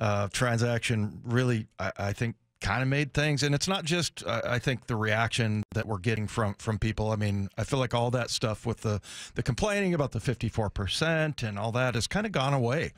uh, transaction really, I, I think, kind of made things. And it's not just, uh, I think, the reaction that we're getting from from people. I mean, I feel like all that stuff with the the complaining about the 54% and all that has kind of gone away.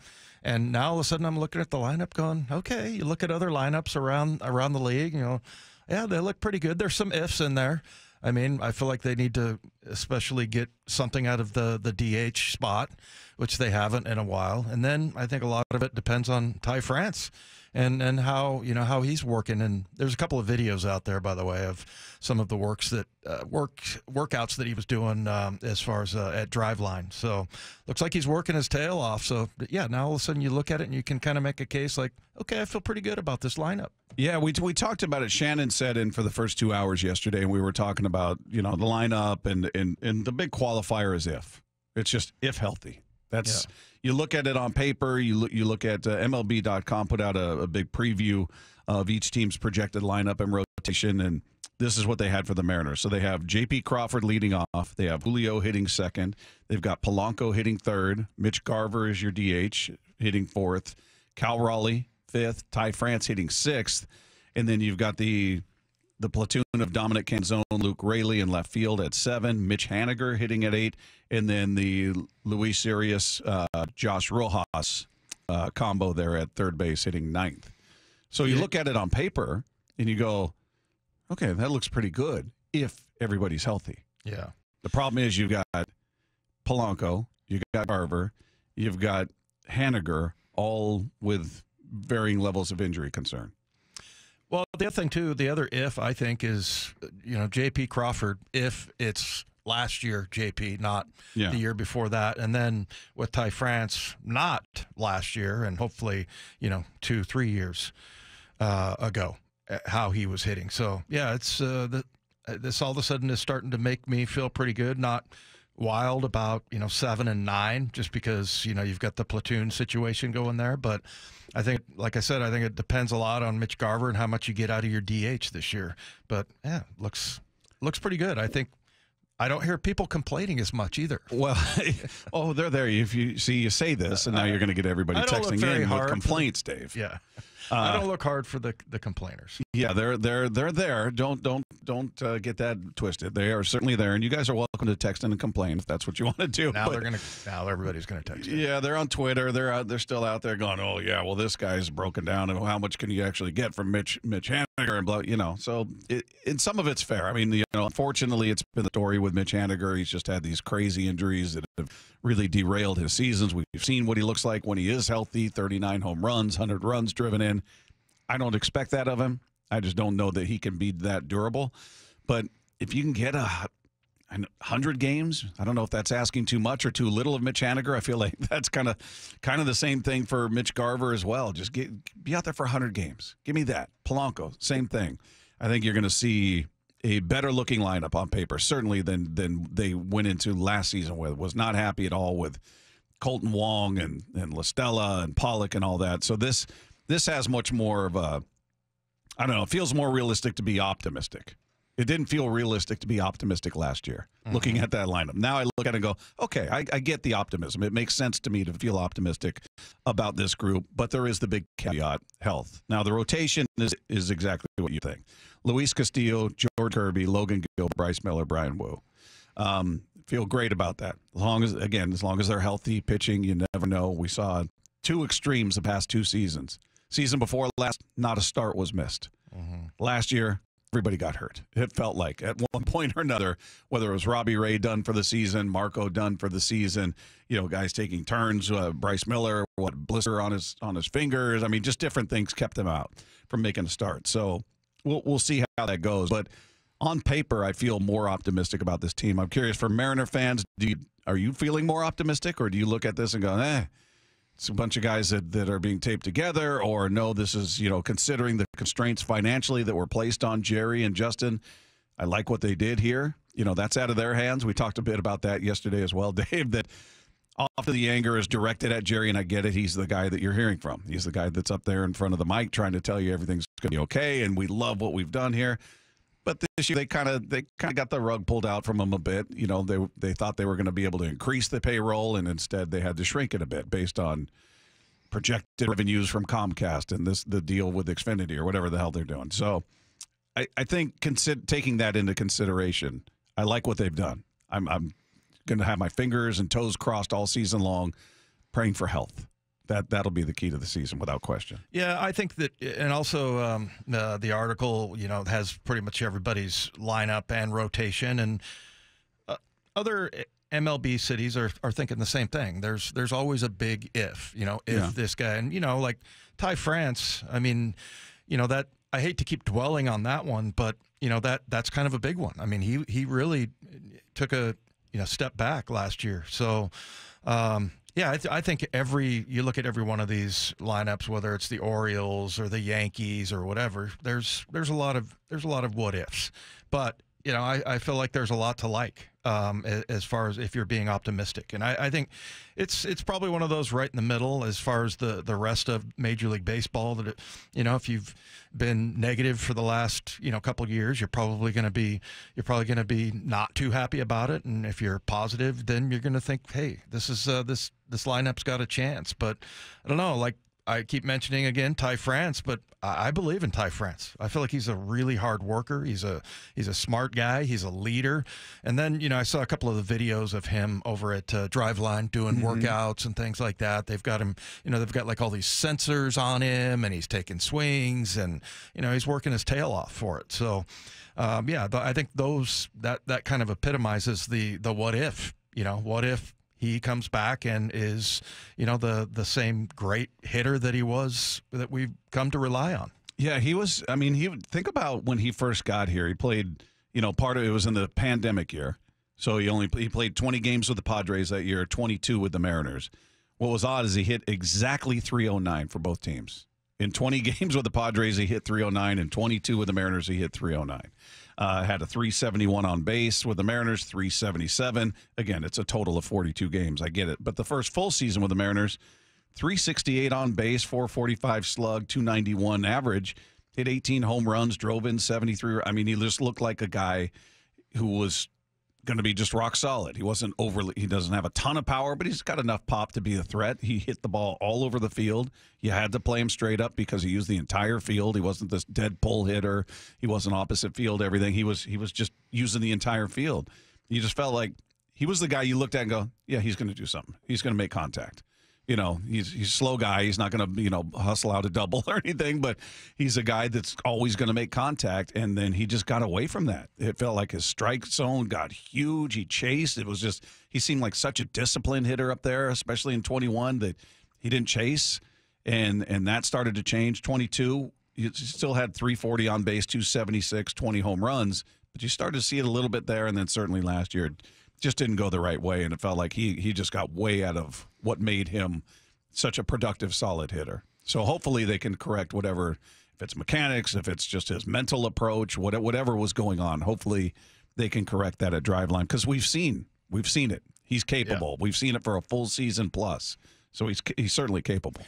And now all of a sudden, I'm looking at the lineup, going, okay. You look at other lineups around around the league, you know, yeah, they look pretty good. There's some ifs in there. I mean, I feel like they need to especially get something out of the the DH spot, which they haven't in a while. And then I think a lot of it depends on Ty France and and how you know how he's working. And there's a couple of videos out there, by the way, of some of the works that uh, work workouts that he was doing um, as far as uh, at Driveline. So looks like he's working his tail off. So yeah, now all of a sudden you look at it and you can kind of make a case like, okay, I feel pretty good about this lineup. Yeah, we we talked about it. Shannon said in for the first two hours yesterday, and we were talking about you know the lineup and and and the big qualifier is if it's just if healthy. That's yeah. you look at it on paper. You look you look at uh, MLB.com put out a, a big preview of each team's projected lineup and rotation, and this is what they had for the Mariners. So they have J.P. Crawford leading off. They have Julio hitting second. They've got Polanco hitting third. Mitch Garver is your DH hitting fourth. Cal Raleigh fifth. Ty France hitting sixth, and then you've got the the platoon of Dominic Canzone, Luke Raley in left field at seven, Mitch Haniger hitting at eight, and then the Luis Urias, uh, Josh Rojas uh, combo there at third base hitting ninth. So you look at it on paper and you go, okay, that looks pretty good if everybody's healthy. Yeah. The problem is you've got Polanco, you've got Garver, you've got Haniger, all with varying levels of injury concern. Well, the other thing too, the other if I think is, you know, J.P. Crawford. If it's last year, J.P. not yeah. the year before that, and then with Ty France, not last year, and hopefully, you know, two, three years uh, ago, uh, how he was hitting. So yeah, it's uh, the, uh, this all of a sudden is starting to make me feel pretty good. Not wild about you know seven and nine just because you know you've got the platoon situation going there but i think like i said i think it depends a lot on mitch garver and how much you get out of your dh this year but yeah looks looks pretty good i think I don't hear people complaining as much either. Well, oh, they're there. If you see, you say this, and now you're going to get everybody texting in with complaints, Dave. Yeah, uh, I don't look hard for the the complainers. Yeah, they're they're they're there. Don't don't don't uh, get that twisted. They are certainly there, and you guys are welcome to text in and complain if that's what you want to do. Now but, they're gonna now everybody's gonna text. Yeah, they're on Twitter. They're out. They're still out there going, oh yeah, well this guy's broken down, and how much can you actually get from Mitch Mitch Haniger and blah, you know. So it, and some of it's fair. I mean, you know, unfortunately, it's been the story with Mitch Haniger. He's just had these crazy injuries that really derailed his seasons. We've seen what he looks like when he is healthy 39 home runs, 100 runs driven in. I don't expect that of him. I just don't know that he can be that durable. But if you can get a hundred games, I don't know if that's asking too much or too little of Mitch Haniger. I feel like that's kind of kind of the same thing for Mitch Garver as well. Just get be out there for hundred games. Give me that. Polanco, same thing. I think you're going to see a better looking lineup on paper, certainly than than they went into last season with. Was not happy at all with Kolten Wong and and La Stella and Pollock and all that. So this this has much more of a I don't know, it feels more realistic to be optimistic. It didn't feel realistic to be optimistic last year, mm-hmm. looking at that lineup. Now I look at it and go, okay, I, I, get the optimism. It makes sense to me to feel optimistic about this group, but there is the big caveat health. Now, the rotation is, is exactly what you think Luis Castillo, George Kirby, Logan Gill, Bryce Miller, Bryan Woo. Um, feel great about that. As long as, again, as long as they're healthy pitching, you never know. We saw two extremes the past two seasons. Season before last, not a start was missed. Mm-hmm. Last year, everybody got hurt. It felt like at one point or another, whether it was Robbie Ray done for the season, Marco done for the season, you know, guys taking turns, uh, Bryce Miller, what blister on his on his fingers. I mean, just different things kept him out from making a start. So we'll we'll see how that goes. But on paper, I feel more optimistic about this team. I'm curious for Mariner fans, do you, are you feeling more optimistic, or do you look at this and go, eh? It's a bunch of guys that, that are being taped together or no this is you know considering the constraints financially that were placed on jerry and justin i like what they did here. You know that's out of their hands. We talked a bit about that yesterday as well dave that often the anger is directed at jerry and i get it. He's the guy that you're hearing from. He's the guy that's up there in front of the mic trying to tell you everything's going to be okay and we love what we've done here but this year they kind of they kind of got the rug pulled out from them a bit. You know, they they thought they were going to be able to increase the payroll, and instead they had to shrink it a bit based on projected revenues from Comcast and this the deal with Xfinity or whatever the hell they're doing. So I, I think consider, taking that into consideration, I like what they've done. I'm, I'm going to have my fingers and toes crossed all season long, praying for health. That that'll be the key to the season without question. Yeah, I think that, and also um, uh, the article, you know, has pretty much everybody's lineup and rotation, and uh, other MLB cities are, are thinking the same thing. There's there's always a big if, you know, if Yeah. this guy, and you know, like Ty France. I mean, you know that I hate to keep dwelling on that one, but you know that that's kind of a big one. I mean, he he really took a you know step back last year. So, um, yeah, I, th- I think every you look at every one of these lineups, whether it's the Orioles or the Yankees or whatever. There's there's a lot of there's a lot of what ifs, but you know I, I feel like there's a lot to like um, as far as if you're being optimistic, and I, I think it's it's probably one of those right in the middle as far as the the rest of Major League Baseball. That it, you know if you've been negative for the last you know couple years, you're probably going to be you're probably going to be not too happy about it, and if you're positive, then you're going to think, hey, this is uh, this this lineup's got a chance. But I don't know, like. I keep mentioning again Ty France, but I believe in Ty France. I feel like he's a really hard worker. He's a he's a smart guy. He's a leader. And then you know I saw a couple of the videos of him over at uh, Driveline doing workouts and things like that. They've got him, you know, they've got like all these sensors on him, and he's taking swings, and you know he's working his tail off for it. So um, yeah, I think those that that kind of epitomizes the the what if. You know, what if he comes back and is, you know, the the same great hitter that he was that we've come to rely on. Yeah, he was. I mean, he think about when he first got here. He played. You know, part of it was in the pandemic year, so he only he played 20 games with the Padres that year, 22 with the Mariners. What was odd is he hit exactly 309 for both teams. In 20 games with the Padres, he hit 309, and 22 with the Mariners, he hit 309. Uh, had a 371 on base with the Mariners, 377. Again, it's a total of 42 games. I get it. But the first full season with the Mariners, 368 on base, 445 slug, 291 average. Hit 18 home runs, drove in 73. I mean, he just looked like a guy who was going to be just rock solid. He wasn't overly, he doesn't have a ton of power, but he's got enough pop to be a threat. He hit the ball all over the field. You had to play him straight up because he used the entire field. He wasn't this dead pull hitter. He wasn't opposite field everything. He was he was just using the entire field. You just felt like he was the guy you looked at and go, yeah, he's going to do something. He's going to make contact. You know, he's he's a slow guy. He's not going to you know hustle out a double or anything, but he's a guy that's always going to make contact. And then he just got away from that. It felt like his strike zone got huge. He chased. It was just he seemed like such a disciplined hitter up there, especially in 21 that he didn't chase, and and that started to change. 22, he still had 340 on base, 276, 20 home runs, but you started to see it a little bit there, and then certainly last year just didn't go the right way, and it felt like he he just got way out of what made him such a productive, solid hitter. So hopefully they can correct whatever, if it's mechanics, if it's just his mental approach, what- whatever was going on. Hopefully they can correct that at Driveline because we've seen we've seen it. He's capable. We've seen it for a full season plus. So he's he's certainly capable.